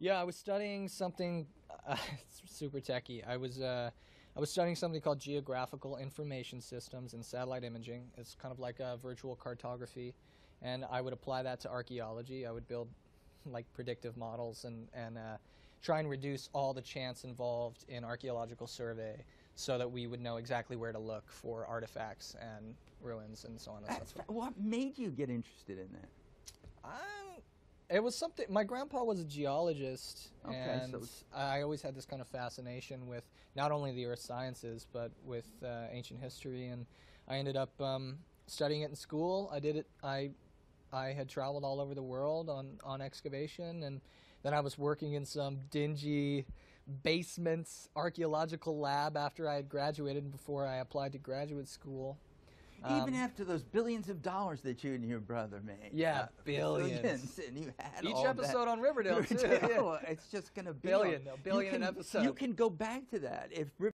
Yeah, I was studying something uh, super techy. I was uh, I was studying something called geographical information systems and satellite imaging. It's kind of like a virtual cartography, and I would apply that to archaeology. I would build like predictive models and and uh, try and reduce all the chance involved in archaeological survey, so that we would know exactly where to look for artifacts and ruins and so on and so forth. what made you get interested in that? Um, it was something. My grandpa was a geologist, Okay, and so I always had this kind of fascination with not only the earth sciences but with uh, ancient history. And I ended up um, studying it in school. I did it. I I had traveled all over the world on on excavation, and then I was working in some dingy basements archaeological lab after I had graduated and before I applied to graduate school. Even Um, after those billions of dollars that you and your brother made. Yeah, Uh, billions. and you had Each all that. episode on Riverdale, too, yeah. It's just going to be Billion, a billion you an episode. You can go back to that if